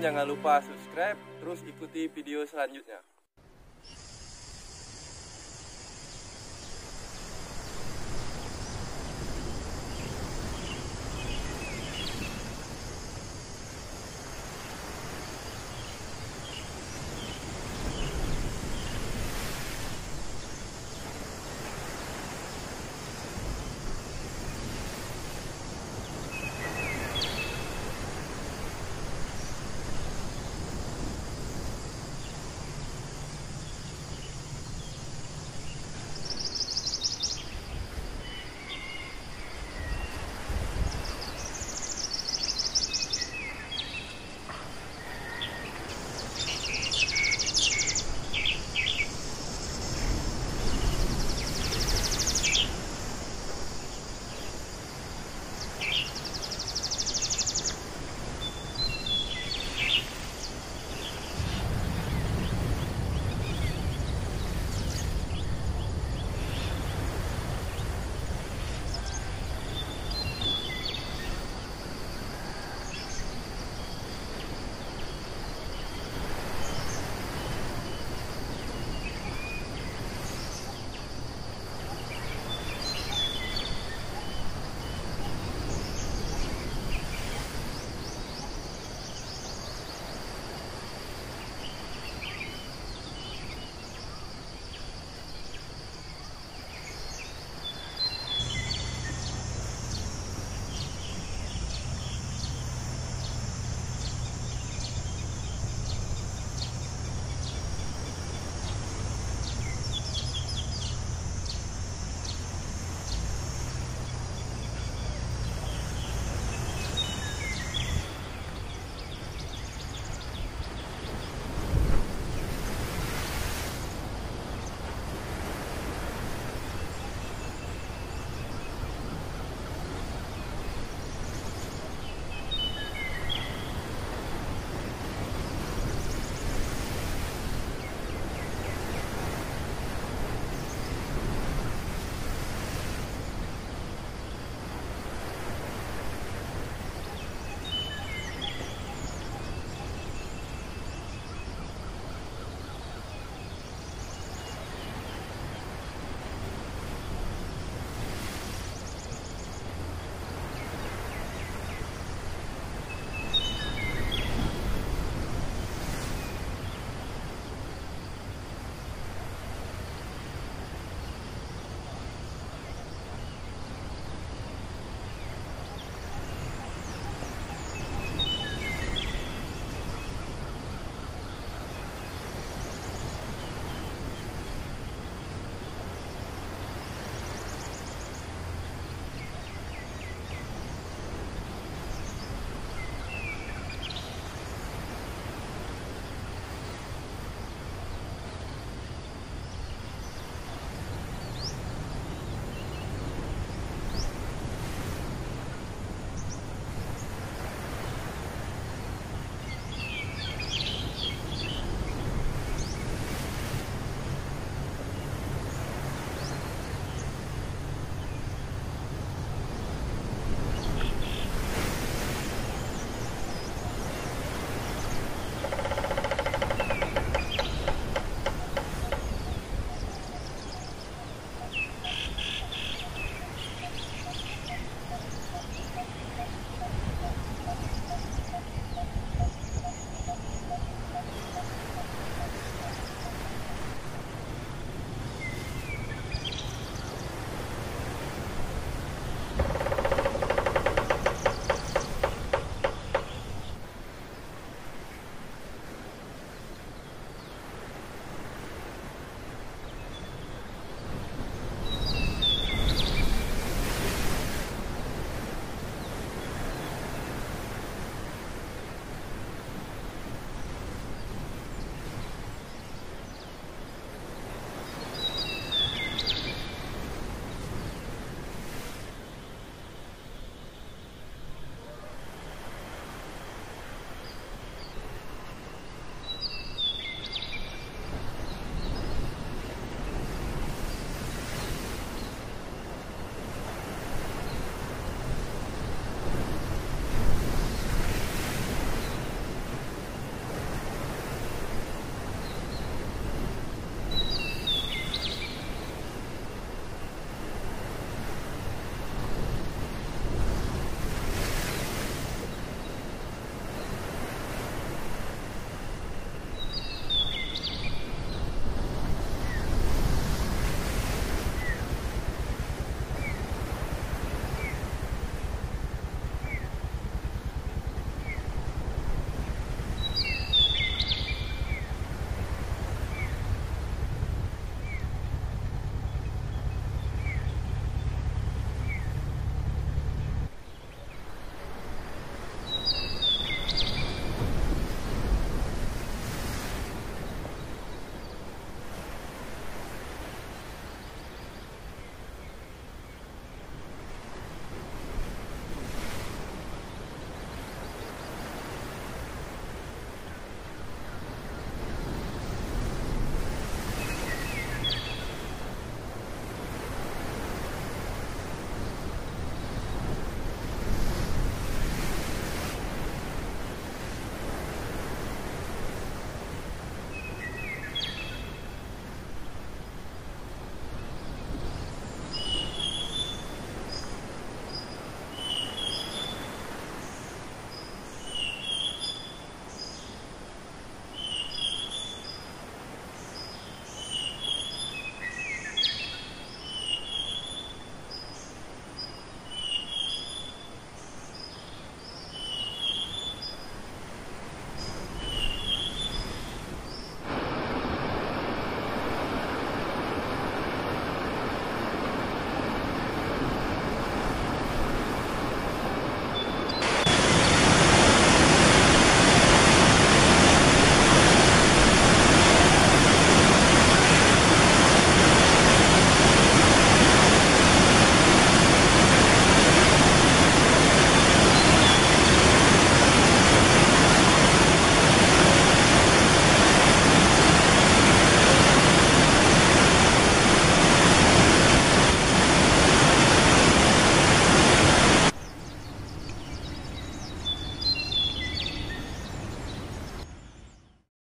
jangan lupa subscribe terus ikuti video selanjutnya.